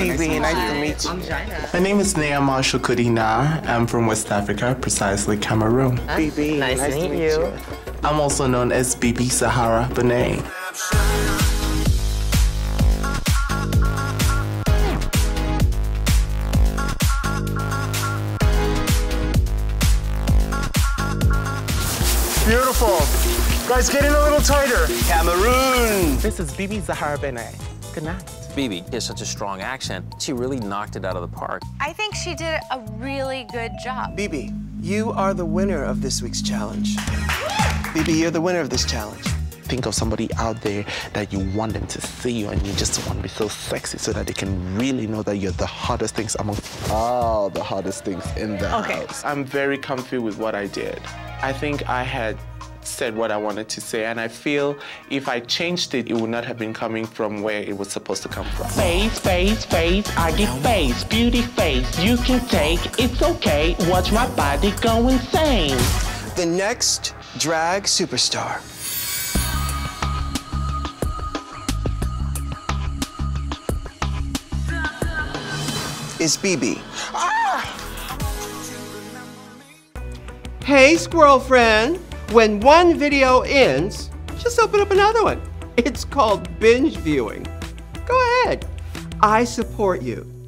Bebe. Nice to meet you. I'm China. My name is Nea Marshall Kudina. I'm from West Africa, precisely Cameroon. Bebe. Nice to meet you. I'm also known as Bebe Zahara Benet. Beautiful. Guys, get in a little tighter. Cameroon. This is Bebe Zahara Benet. Good night. Bebe has such a strong accent. She really knocked it out of the park. I think she did a really good job. Bebe, you are the winner of this week's challenge. Bebe, you're the winner of this challenge. Think of somebody out there that you want them to see you and you just want to be so sexy so that they can really know that you're the hottest things among all the hottest things in the Okay. house. I'm very comfy with what I did. I think I had said what I wanted to say, and I feel if I changed it, it would not have been coming from where it was supposed to come from. Face, face, face, I get face, beauty face. You can take, it's okay. Watch my body go insane. The next drag superstar. Is Bebe. Hey, squirrel friend. When one video ends, just open up another one. It's called binge viewing. Go ahead. I support you.